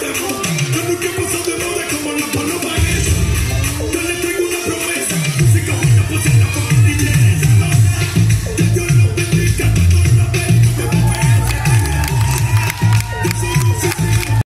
Let me give us